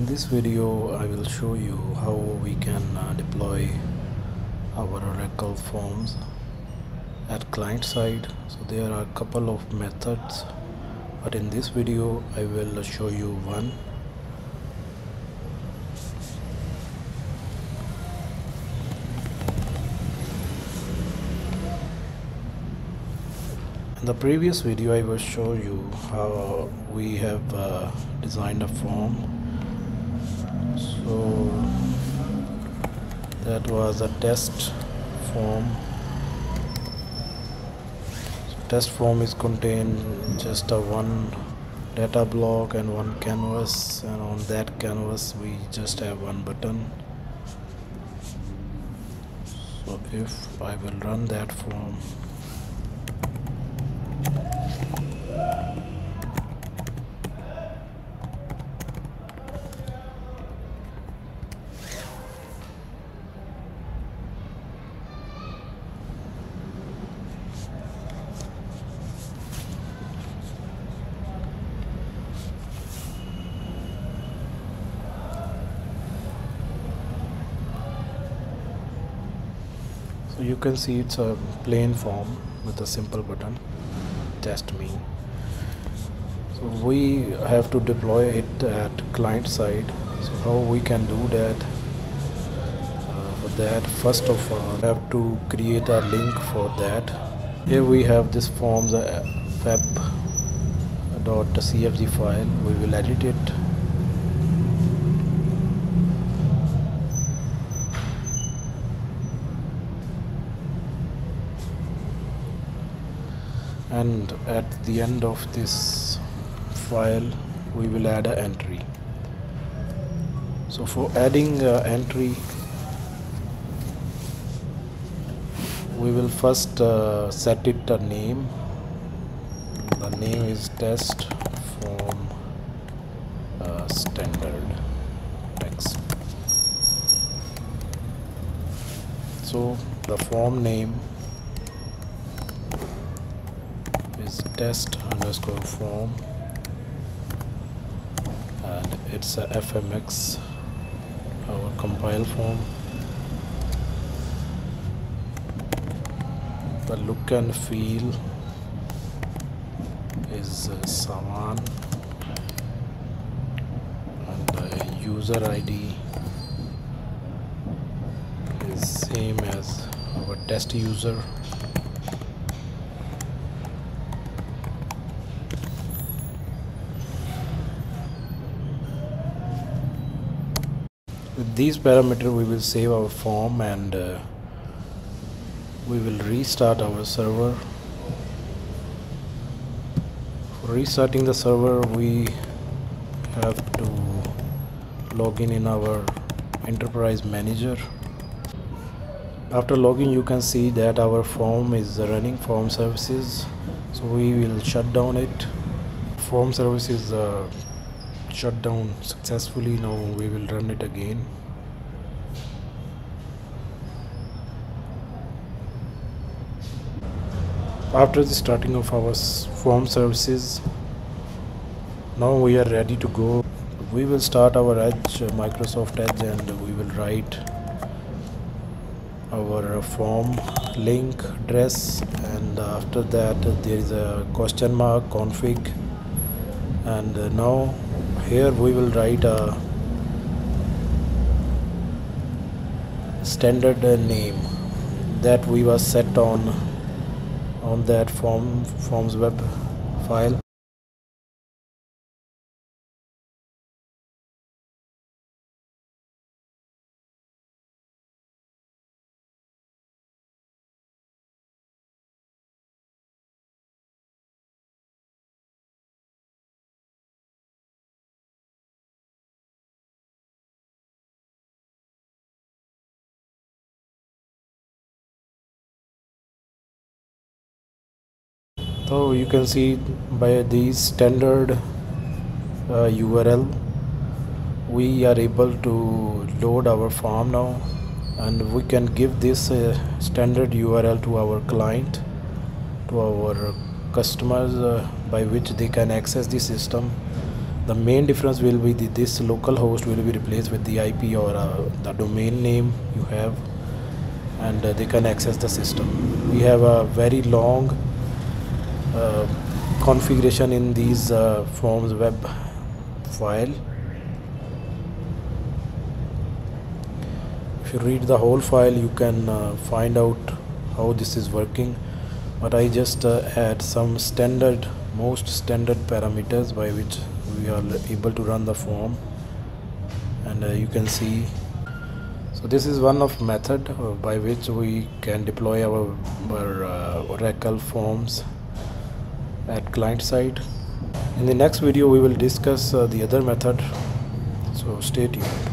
In this video I will show you how we can uh, deploy our Oracle forms at client side. So there are a couple of methods but in this video I will show you one. In the previous video I will show you how we have uh, designed a form so that was a test form. Test form is contained just a one data block and one canvas and on that canvas we just have one button. So if I will run that form you can see it's a plain form with a simple button test me. So we have to deploy it at client side. So how we can do that? Uh, for that first of all we have to create a link for that. Here we have this forms uh, web.cfg file. We will edit it and at the end of this file we will add an entry. So for adding uh, entry we will first uh, set it a name. The name is test form uh, standard text. So the form name is test underscore form. And it's a fmx our compile form. The look and feel is uh, Saman. And the user ID is same as our test user with these parameter we will save our form and uh, we will restart our server. For restarting the server we have to log in in our enterprise manager. After logging you can see that our form is running form services so we will shut down it. Form services uh, shut down successfully now we will run it again. After the starting of our form services now we are ready to go. We will start our edge uh, microsoft edge and we will write our form link address and after that there is a question mark config and uh, now here we will write a standard name that we was set on on that form forms web file so you can see by these standard uh, URL we are able to load our form now and we can give this uh, standard URL to our client to our customers uh, by which they can access the system. The main difference will be the, this local host will be replaced with the IP or uh, the domain name you have and uh, they can access the system. We have a very long configuration in these uh, forms web file. If you read the whole file you can uh, find out how this is working. But I just uh, add some standard most standard parameters by which we are able to run the form. And uh, you can see so this is one of method uh, by which we can deploy our, our uh, Oracle forms at client side. In the next video we will discuss uh, the other method. So stay tuned